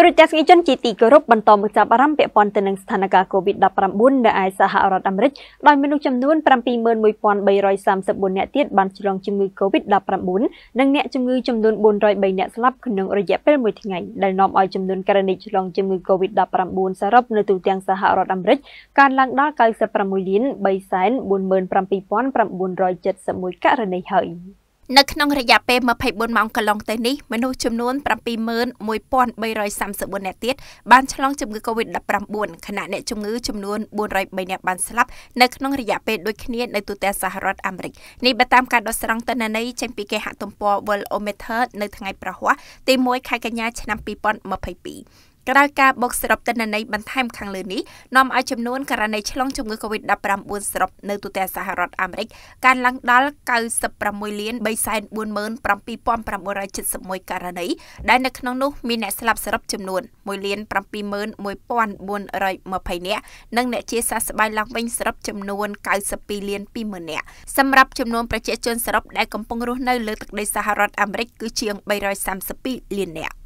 ទូរទស្សនិកជនជាទីគោរពបន្តមកចាប់អារម្មណ៍ពាក់ព័ន្ធទៅនឹងស្ថានភាព COVID-19 នៅឯសហរដ្ឋអាមេរិកដោយមនុស្សចំនួន71334នាក់ទៀតបានឆ្លងជំងឺ COVID-19 និងអ្នកជំងឺចំនួន403នាក់ស្លាប់ក្នុងរយៈពេលមួយថ្ងៃដែលនាំឲ្យចំនួនករណីឆ្លងជំងឺ COVID-19 សរុបនៅទូទាំងសហរដ្ឋអាមេរិកកើនឡើងដល់96លាន347,971ករណីហើយ។ នៅក្នុងរយៈពេល24ម៉ោងកន្លងទៅនេះមនុស្សចំនួន71334នាក់ទៀតបានឆ្លងជំងឺ Covid-19 ខណៈអ្នកជំងឺចំនួន403នាក់បានស្លាប់នៅក្នុងរយៈពេលដូចគ្នានៅទូទាំងសហរដ្ឋអាមេរិកនេះបើតាមការដកស្រង់ទិន្នន័យចេញពីគេហទំព័រ Worldometer នៅថ្ងៃប្រហ័សទី1ខែកញ្ញាឆ្នាំ2022 ក្រោយការបុកសរុបទិន្នន័យបន្ថែមខាងលើនេះនាំឲ្យចំនួនករណីឆ្លងជំងឺ Covid-19 សរុបនៅទូទាំងសហរដ្ឋអាមេរិកកើនឡើងដល់96លាន347,971ករណីដែលនៅក្នុងនោះមានអ្នកស្លាប់សរុបចំនួន1លាន71420នាក់និងអ្នកជាសះស្បើយឡើងវិញសរុបចំនួន92លាន20000នាក់សម្រាប់ចំនួនប្រជាជនសរុបដែលកំពុងរស់នៅលើទឹកដីសហរដ្ឋអាមេរិកគឺជាង332លាននាក់